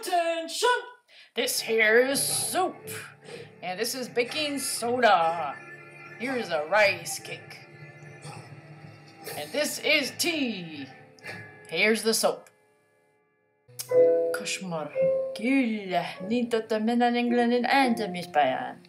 Attention! This here is soup, and this is baking soda. Here's a rice cake, and this is tea. Here's the soap. Koszmar. Kyllä, niin totta, mennään englannin ääntämispäivään.